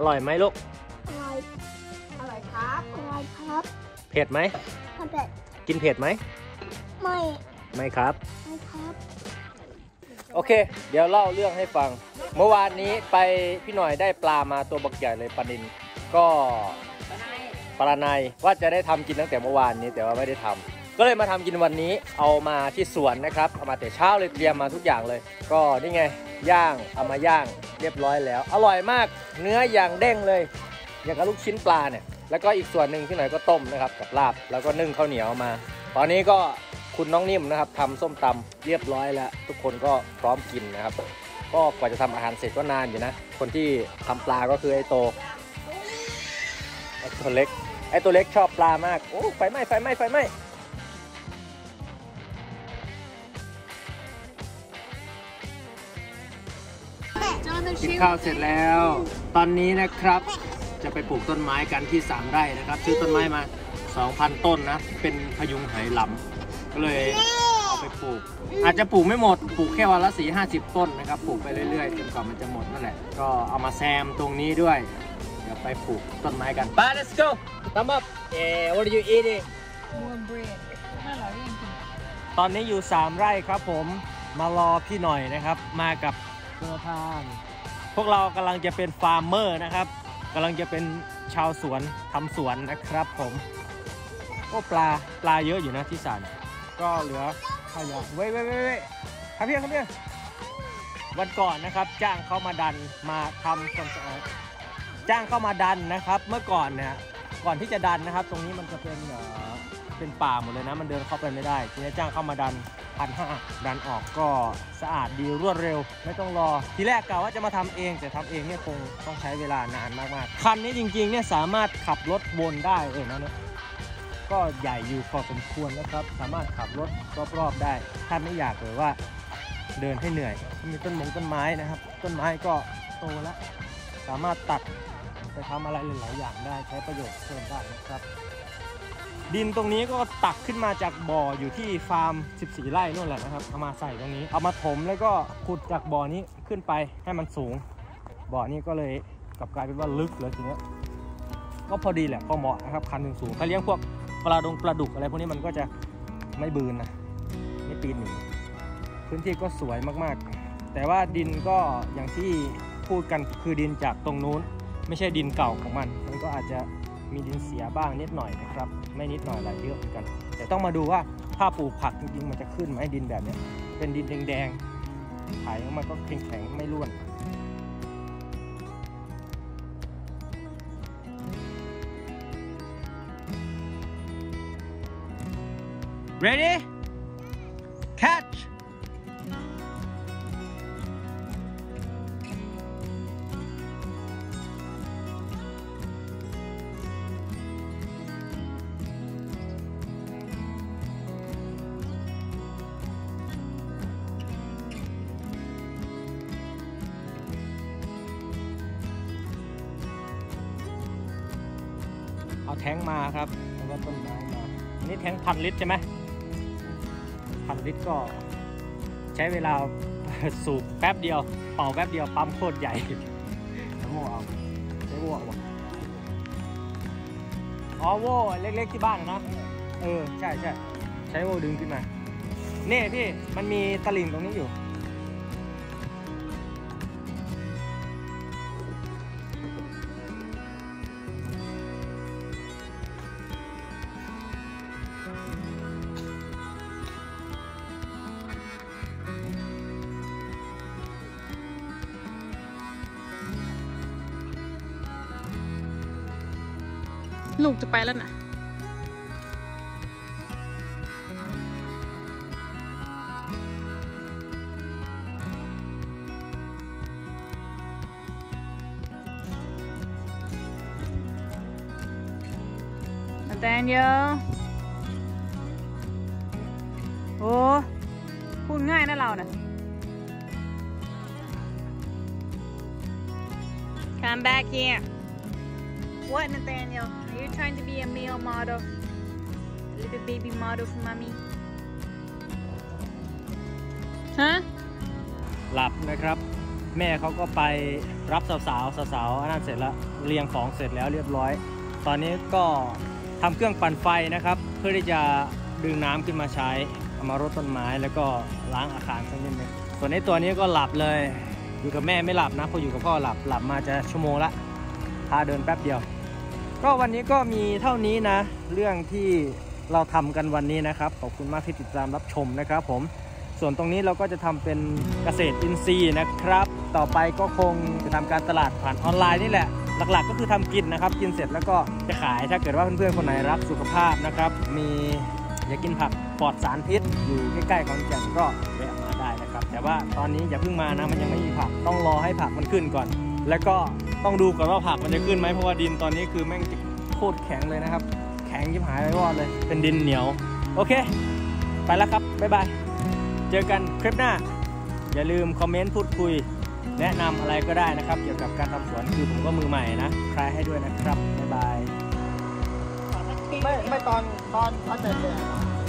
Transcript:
อร่อยไหมลูก อร่อย อร่อยครับ อร่อยครับเผ็ดไหมทำเป็ด กินเผ็ดไหม ไม่ ไม่ครับ ไม่ครับ โอเค เดี๋ยวเล่าเรื่องให้ฟัง เมื่อวานนี้ไปพี่หน่อยได้ปลามาตัวบักใหญ่เลยปลานินก็ปลาในว่าจะได้ทำกินตั้งแต่เมื่อวานนี้แต่ว่าไม่ได้ทำ ก็เลยมาทำกินวันนี้เอามาที่สวนนะครับเอามาแต่เช้าเลยเตรียมมาทุกอย่างเลย ก็นี่ไงย่างเอามาย่างเรียบร้อยแล้ว อร่อยมากเนื้ออย่างเด้งเลยอย่างกับลูกชิ้นปลาเนี่ยแล้วก็อีกส่วนหนึ่งพี่หน่อยก็ต้มนะครับกับลาบแล้วก็นึ่งข้าวเหนียวมา ตอนนี้ก็คุณน้องนิ่มนะครับทำส้มตำเรียบร้อยแล้ว ทุกคนก็พร้อมกินนะครับ ก็กว่าจะทำอาหารเสร็จก็นานอยู่นะ คนที่ทำปลาก็คือไอ้โตไอ้ตัวเล็กไอ้ตัวเล็กชอบปลามากโอ้ไฟไหม้ไฟไหม้ไฟไหม้ กินข้าวเสร็จแล้ว ตอนนี้นะครับ จะไปปลูกต้นไม้กันที่ 3 ไร่นะครับ ซื้อต้นไม้มา 2,000 ต้นนะ เป็นพยุงไหหลำก็เลยเอาไปปลูก อาจจะปลูกไม่หมด ปลูกแค่วันละ4 50ต้นนะครับ ปลูกไปเรื่อยๆ จนกว่ามันจะหมดนั่นแหละ ก็เอามาแซมตรงนี้ด้วย เดี๋ยวไปปลูกต้นไม้กัน ไป let's go thumb up yeah what are you eating Warm bread. น่ารักจริงตอนนี้อยู่ 3 ไร่ครับผม มารอพี่หน่อยนะครับ มากับเพื่อพานพ วกเรากำลังจะเป็นฟาร์มเมอร์นะครับกำลังจะเป็นชาวสวนทำสวนนะครับผมก็ปลาปลาเยอะอยู่นะที่สานก็เหลือขยะเว้ยเว้ยเว้ยเว้ครับพี่ครับพี่วันก่อนนะครับ จ้างเขามาดันมาทำความสะอาดจ้างเข้ามาดันนะครับ เมื่อก่อนเนี่ยก่อนที่จะดันนะครับ ตรงนี้มันจะเป็นเอ่อเป็นป่าหมดเลยนะ มันเดินเข้าไปไม่ได้ทีนี้จ้างเข้ามาดัน พันห้าดันออกก็สะอาดดีรวดเร็ว ไม่ต้องรอ ทีแรกกะว่าจะมาทำเอง แต่ทำเองเนี่ยคงต้องใช้เวลานานมากๆ คันนี้จริงๆเนี่ยสามารถขับรถวนได้เองนะเนี่ยก็ใหญ่อยู่พอสมควรนะครับ สามารถขับรถรอบๆได้ ถ้าไม่อยากเลยว่าเดินให้เหนื่อย มีต้นมงต้นไม้นะครับ ต้นไม้ก็โตแล้ว สามารถตัดไปทำอะไรหลายๆอย่างได้ใช้ประโยชน์เพิ่มได้นะครับ ดินตรงนี้ก็ตักขึ้นมาจากบ่ออยู่ที่ฟาร์ม 14 ไร่นู่นแหละนะครับ เอามาใส่ตรงนี้ เอามาถมแล้วก็ขุดจากบ่อนี้ขึ้นไปให้มันสูง บ่อนี้ก็เลยกลับกลายเป็นว่าลึกเลยทีเนี้ยก็พอดีแหละพอเหมาะนะครับคันหนึ่งสูงถ้าเลี้ยงพวกปลาดงปลาดุกอะไรพวกนี้มันก็จะไม่บืนนะ ไม่ปีนหนีพื้นที่ก็สวยมากๆ แต่ว่าดินก็อย่างที่พูดกันคือดินจากตรงนู้น ไม่ใช่ดินเก่าของมัน มันก็อาจจะ มีดินเสียบ้างนิดหน่อยนะครับ ไม่นิดหน่อยหลายเยอะเหมือนกัน แต่ต้องมาดูว่าถ้าปลูกผักจริงๆมันจะขึ้นไหมดินแบบนี้เป็นดินแดงๆไถออกมาก็แข็งๆไม่ร่วนเรดี้ แท้งมาครับแล้วก็ต้นไม้มาอันนี้แท้งพันลิตรใช่ไหมพันลิตรก็ใช้เวลาสูบแป๊บเดียว เป่าแป๊บเดียวปั๊มโคตรใหญ่แล้วโม่เอาใช้โม่เอาวะอ๋อโว่เล็กๆที่บ้านนะเออใช่ใช่ใช้โว่ดึงขึ้นมานี่พี่มันมีตะลิ่งตรงนี้อยู่ ลูกจะไปแล้วนะ Nathaniel โอ้พูดง่ายนะเรานะ Come back here. What, Nathaniel? You trying to be a male model? A little baby model for mommy? หลับนะครับ แม่เขาก็ไปรับสาวๆสาวๆอันนั้นเสร็จแล้วเรียงของเสร็จแล้วเรียบร้อย ตอนนี้ก็ทำเครื่องปั่นไฟนะครับ เพื่อที่จะดึงน้ำขึ้นมาใช้เอามารดต้นไม้แล้วก็ล้างอาคารสักนิดนึงส่วนในตัวนี้ก็หลับเลย อยู่กับแม่ไม่หลับนะพออยู่กับพ่อหลับหลับมาจะชั่วโมงละพาเดินแป๊บเดียว ก็วันนี้ก็มีเท่านี้นะ เรื่องที่เราทำกันวันนี้นะครับ ขอบคุณมากที่ติดตามรับชมนะครับผมส่วนตรงนี้เราก็จะทำเป็นเกษตรอินทรีย์นะครับ ต่อไปก็คงจะทำการตลาดผ่านออนไลน์นี่แหละ หลักๆ ก็คือทำกินนะครับ กินเสร็จแล้วก็จะขายถ้าเกิดว่าเพื่อนๆคนไหนรักสุขภาพนะครับ มีอยากกินผักปลอดสารพิษ อยู่ใกล้ๆขอนแก่นก็แวะมาได้นะครับ แต่ว่าตอนนี้อย่าเพิ่งมานะมันยังไม่มีผักต้องรอให้ผักมันขึ้นก่อน แล้วก็ ต้องดูก่อนว่าผักมันจะขึ้นไหมเพราะว่าดินตอนนี้คือแม่งโคตรแข็งเลยนะครับ แข็งยิบหายไปวอดเลย เป็นดินเหนียว โอเค ไปแล้วครับ บ๊ายบาย เจอกันคลิปหน้า อย่าลืมคอมเมนต์พูดคุย แนะนำอะไรก็ได้นะครับ เกี่ยวกับการทำสวนคือผมก็มือใหม่นะใครให้ด้วยนะครับ บ๊ายบาย ไม่ไม่ตอนตอนตอนเด็กๆ